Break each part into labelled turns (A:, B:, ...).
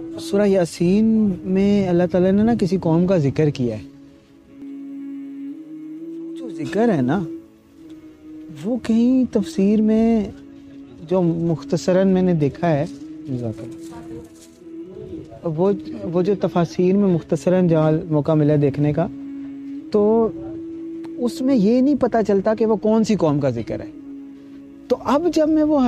A: सूरह यासीन में अल्लाह ताला ने ना किसी कौम का ज़िक्र किया है। जो ज़िक्र है ना, वो कहीं तफसीर में जो मुख्तसरन मैंने देखा है वो वो जो तफासिर में मुख्तसरन जहाँ मौका मिला देखने का तो उसमें ये नहीं पता चलता कि वो कौन सी कौम का ज़िक्र है। तो अब जब मैं वो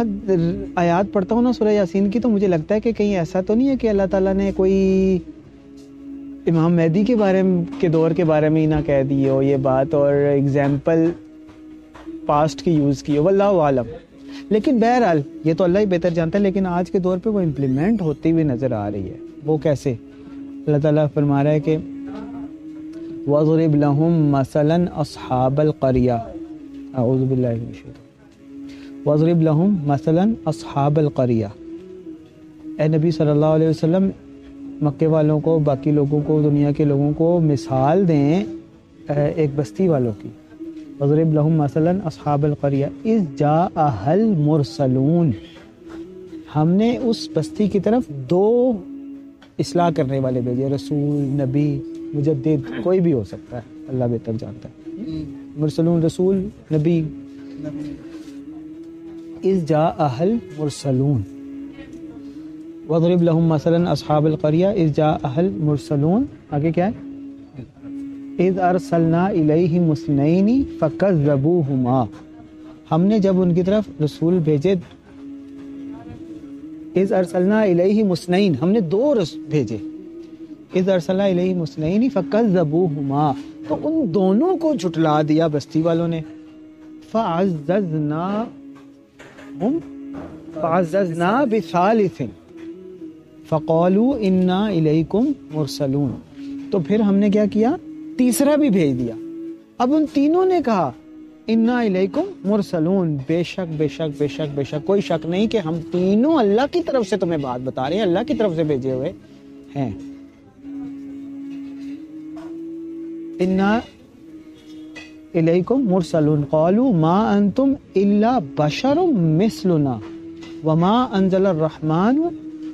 A: आयात पढ़ता हूँ ना सूरह यासीन की तो मुझे लगता है कि कहीं ऐसा तो नहीं है कि अल्लाह ताला ने कोई इमाम मेहदी के बारे में, के दौर के बारे में ही ना कह दी हो ये बात और एग्ज़ाम्पल पास्ट की यूज़ की हो। वल्ला लेकिन बहरहाल, ये तो अल्लाह ही बेहतर जानता है, लेकिन आज के दौर पे वो इम्प्लीमेंट होती हुई नज़र आ रही है। वो कैसे? अल्लाह ताला फरमा रहा है कि, वज़रब लहुम मसलन असहाबल करिया। वज़रब लहुम मसलन असहाबल करिया ए नबी अलैहि वसल्लम मक्के वालों को बाकी लोगों को दुनिया के लोगों को मिसाल दें एक बस्ती वालों की वज़रब लहुम मसलन असहाबल करिया इस जा अहल मुरसलून हमने उस बस्ती की तरफ़ दो इसलाह करने वाले भेजे रसूल नबी मुजद्दिद कोई भी हो सकता है अल्लाह बेहतर जानता है मुरसलून रसूल नबी इस जा अहल मुरसलून लहुम मसलन इस जा अहल मुरसलून आगे क्या है इज़ अरसलना मुस्नैनी फ़कज़्ज़बूहुमा हमने जब उनकी तरफ़ रसूल भेजे इज़ अरसलना मुस्नैन हमने दो रस भेजे इज़ अरसलना मुस्नैनी फ़कज़्ज़बूहुमा तो उन दोनों को झुटला दिया बस्ती वालों ने फ़अज़्ज़ज़ना फ़अज़्ज़ज़ना बिसालिसिन फ़क़ालू इन्ना इलैकुम मुरसलून तो फिर हमने क्या किया तीसरा भी भेज दिया अब उन तीनों ने कहा इन्ना इलेकुम मुरसलून बेशक बेशक बेशक बेशक कोई शक नहीं कि हम तीनों अल्लाह की तरफ़ से तुम्हें बात बता रहे हैं अल्लाह की तरफ़ से भेजे हुए हैं इन्ना इलेकुम मुरसलून कौलू मा अंतुम इल्ला बशरुम मिसलुना वमा अंजल रहमान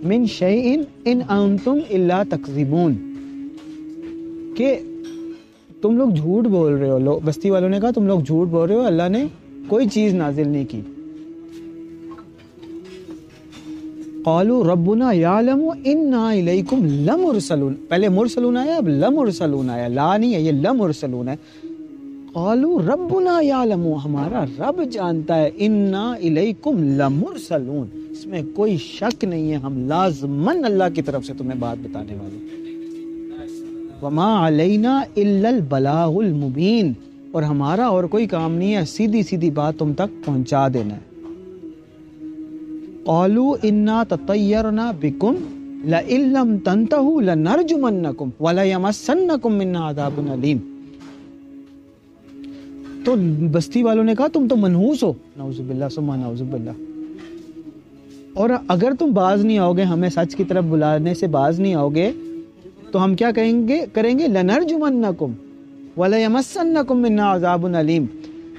A: मिन शैइन इन अंतुम इल्ला तकजीबून के तुम लोग झूठ बोल रहे हो लोग बस्ती वालों ने कहा तुम लोग झूठ बोल रहे हो अल्लाह ने कोई चीज़ नाजिल नहीं की कौलू रब्बुना यालमु इन्ना इलैकुम लमुरसलून पहले मुरसलून आया अब लमुरसलून आया ला नहीं है ये लमुरसलून है कौलू रब्बुना यालमु, हमारा रब जानता है, इन्ना इलैकुम लमुरसलून। इसमें कोई शक नहीं है, हम लाजमन अल्लाह की तरफ़ से तुम्हें बात बताने वाले वमा अलैना इल्लल बलागुल मुबीन, और हमारा और कोई काम नहीं है, सीधी सीधी बात तुम तक पहुँचा देना है। कौलू इन्ना ततयरना बिकुम ला इल्लम तंतहु लनरजुमन्नकुम वला यमसन्नकुम मिन्ना अदाबुन अलीम। तो बस्ती वालों ने कहा, तुम तो मनहूस हो। नौजुबिल्ला सुमा नौजुबिल्ला और अगर तुम बाज नहीं आओगे, हमें सच की तरफ़ बुलाने से बाज नहीं आओगे तो हम क्या कहेंगे, करेंगे? लनर जुमन लनरजुमन्नकुम वला यमसन्नकुम मिन्ना अजाबुन अलीम,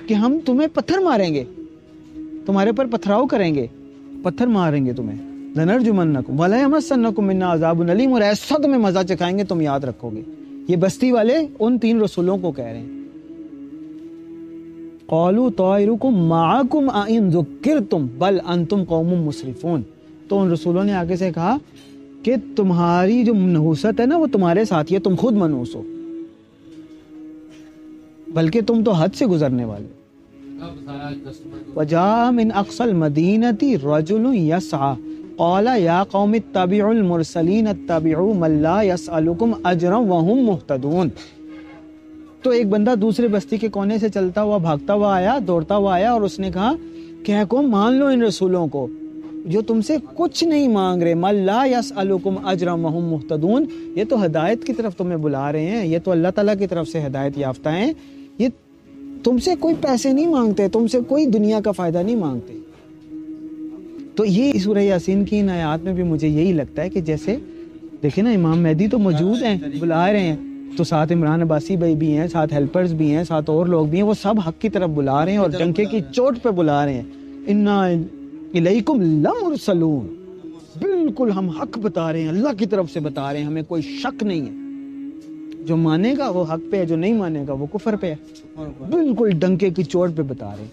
A: कि हम तुम्हें पत्थर मारेंगे। तुम्हारे पर पथराव करेंगे। पत्थर मारेंगे तुम्हें। लनर जुमन लनरजुमन्नकुम वला यमसन्नकुम मिन्ना अजाबुन अलीम, और ऐसा तुम्हें मज़ा चखाएँगे, तुम याद रखोगे। ये बस्ती वाले उन तीन रसूलों को कह रहे हैं। कौलू तोरुकुम माकुम आइन जुक्किरतुम बल अंतुम कौमुम मुसरिफून तो उन रसूलों ने आगे से कहा कि तुम्हारी जो नहुसत है ना वो तुम्हारे साथ ही है तुम खुद मनूस हो बल्कि तुम तो हद से गुजरने वाले वजा मिन अक्सल मदीनती रजुल यसा कौला या कौम तबिउल मुरसलीन तबिउ मल्ला यसअलुकुम अजरम वहुम मुहतदून तो एक बंदा दूसरे बस्ती के कोने से चलता हुआ, भागता हुआ आया, दौड़ता हुआ आया और उसने कहा क्या को मान लो इन रसूलों को, जो तुमसे कुछ नहीं मांग रहे। मल्ला यस अलुकुम अजरम मुहतदून। ये तो हदायत की तरफ़ तुम्हें बुला रहे हैं। ये तो अल्लाह ताला की तरफ़ से हदायत याफ्ता हैं। ये तुमसे कोई पैसे नहीं मांगते, तुमसे कोई दुनिया का फ़ायदा नहीं मांगते। तो ये सूरह यासीन की इन आयात में भी मुझे यही लगता है कि जैसे, देखिए ना, इमाम मेहदी तो मौजूद हैं, बुला रहे हैं। तो साथ इमरान अब्बासी भाई भी हैं साथ हेल्पर्स भी हैं साथ और लोग भी हैं वो सब हक की तरफ़ बुला रहे हैं और डंके की चोट पे बुला रहे हैं। इन्ना इलैकुम लमुरसलून। बिल्कुल हम हक बता रहे हैं अल्लाह की तरफ़ से बता रहे हैं हमें कोई शक नहीं है। जो मानेगा वो हक पे है जो नहीं मानेगा वो कुफर पे है। बिल्कुल डंके की चोट पे बता रहे हैं।